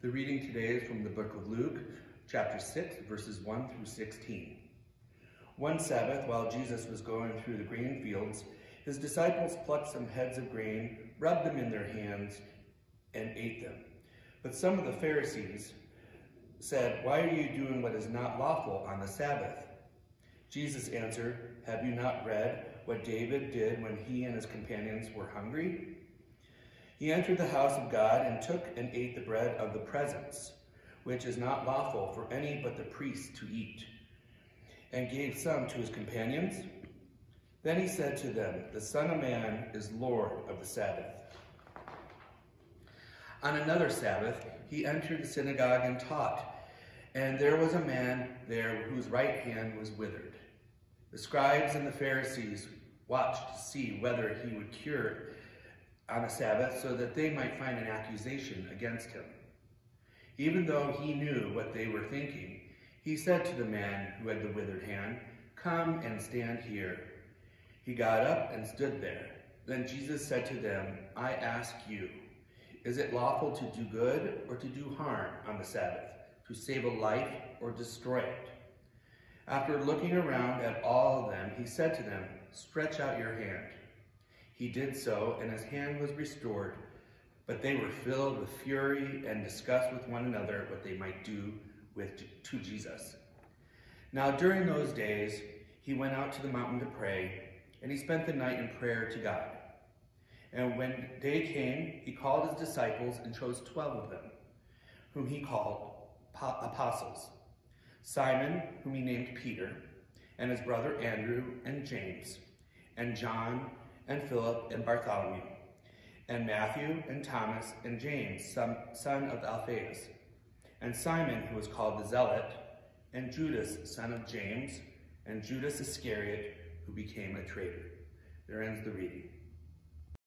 The reading today is from the book of Luke, chapter 6, verses 1 through 16. One Sabbath, while Jesus was going through the grain fields, his disciples plucked some heads of grain, rubbed them in their hands, and ate them. But some of the Pharisees said, Why are you doing what is not lawful on the Sabbath? Jesus answered, Have you not read what David did when he and his companions were hungry? He entered the house of God and took and ate the bread of the presence, which is not lawful for any but the priest to eat, and gave some to his companions. Then he said to them, The Son of Man is Lord of the Sabbath. On another Sabbath, he entered the synagogue and taught, and there was a man there whose right hand was withered. The scribes and the Pharisees watched to see whether he would cure on a Sabbath so that they might find an accusation against him. Even though he knew what they were thinking, he said to the man who had the withered hand, Come and stand here. He got up and stood there. Then Jesus said to them, I ask you, is it lawful to do good or to do harm on the Sabbath, to save a life or destroy it? After looking around at all of them, he said to them, Stretch out your hand. He did so, and his hand was restored. But they were filled with fury and discussed with one another what they might do with to Jesus. Now during those days, he went out to the mountain to pray, and he spent the night in prayer to God. And when day came, he called his disciples and chose twelve of them, whom he called apostles. Simon, whom he named Peter, and his brother Andrew and James, and John and Philip and Bartholomew, and Matthew and Thomas and James, son of Alphaeus, and Simon, who was called the Zealot, and Judas, son of James, and Judas Iscariot, who became a traitor. There ends the reading.